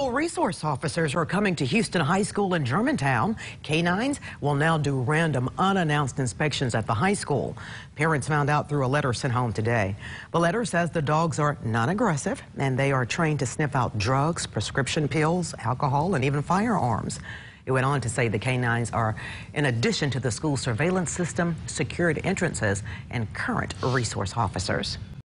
Resource officers are coming to Houston High School in Germantown. Canines will now do random unannounced inspections at the high school. Parents found out through a letter sent home today. The letter says the dogs are non-aggressive and they are trained to sniff out drugs, prescription pills, alcohol, and even firearms. It went on to say the canines are in addition to the school surveillance system, secured entrances, and current resource officers.